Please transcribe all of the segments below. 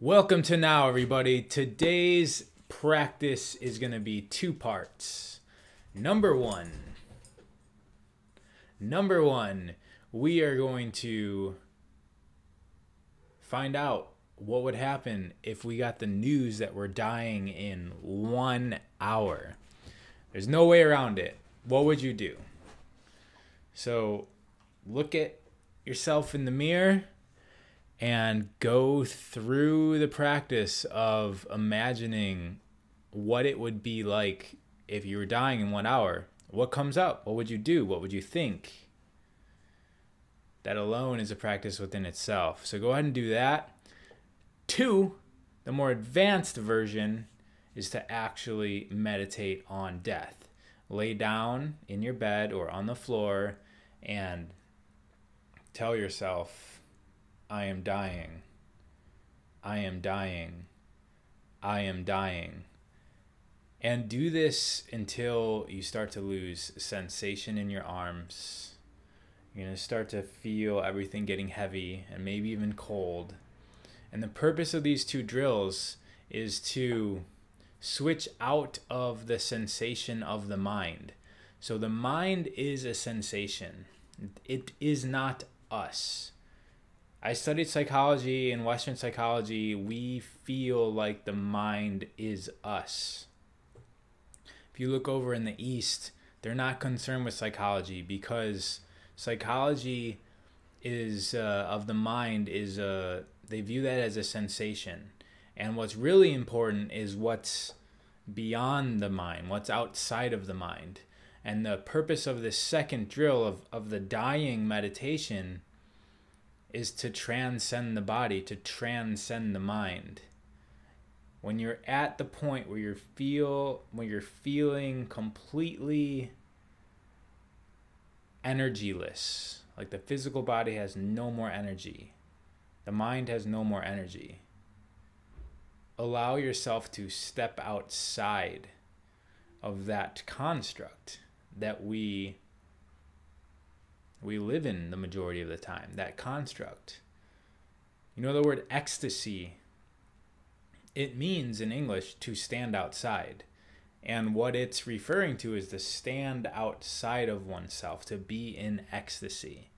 Welcome to now, everybody. Today's practice is going to be two parts. Number one, number one, we are going to find out what would happen if we got the news that we're dying in one hour. There's no way around it. What would you do? So look at yourself in the mirror and go through the practice of imagining what it would be like if you were dying in one hour. What comes up? What would you do? What would you think? That alone is a practice within itself. So go ahead and do that. Two, the more advanced version is to actually meditate on death. Lay down in your bed or on the floor and tell yourself, I am dying. I am dying. I am dying. And do this until you start to lose sensation in your arms. You're going to start to feel everything getting heavy and maybe even cold. And the purpose of these two drills is to switch out of the sensation of the mind. So the mind is a sensation, it is not us. I studied psychology in Western psychology. We feel like the mind is us. If you look over in the East, they're not concerned with psychology because psychology is uh, of the mind is uh, they view that as a sensation, and what's really important is what's beyond the mind, what's outside of the mind. And the purpose of this second drill of, of the dying meditation is to transcend the body, to transcend the mind. When you're at the point where you feel when you're feeling completely energyless, like the physical body has no more energy, the mind has no more energy. Allow yourself to step outside of that construct that we we live in the majority of the time, that construct. You know the word ecstasy? It means in English to stand outside. And what it's referring to is to stand outside of oneself, to be in ecstasy.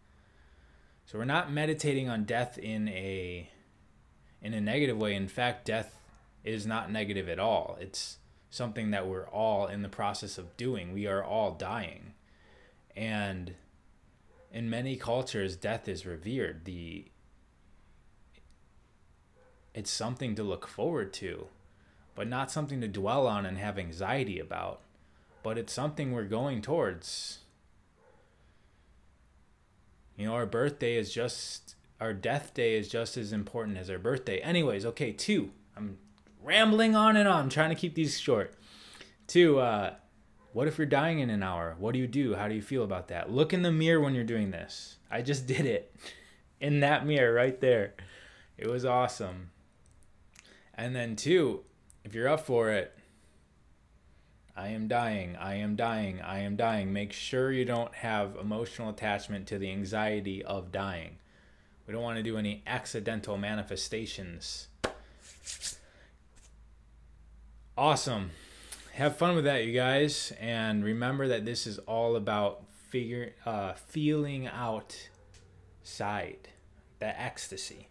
So we're not meditating on death in a in a negative way. In fact, death is not negative at all. It's something that we're all in the process of doing. We are all dying. And in many cultures death is revered. The it's something to look forward to but not something to dwell on and have anxiety about. But it's something we're going towards. You know our birthday is just our death day is just as important as our birthday. Anyways okay two. I'm rambling on and on I'm trying to keep these short. Two uh what if you're dying in an hour? What do you do? How do you feel about that? Look in the mirror when you're doing this. I just did it in that mirror right there. It was awesome. And then, two, if you're up for it, I am dying. I am dying. I am dying. Make sure you don't have emotional attachment to the anxiety of dying. We don't want to do any accidental manifestations. Awesome have fun with that, you guys, and remember that this is all about figure uh, feeling out side the ecstasy.